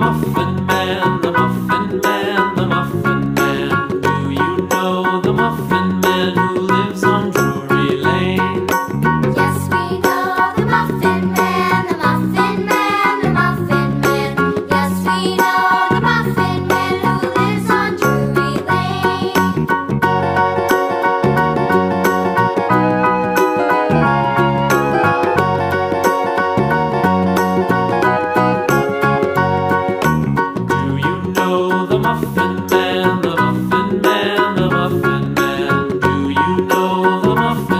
muffin. come off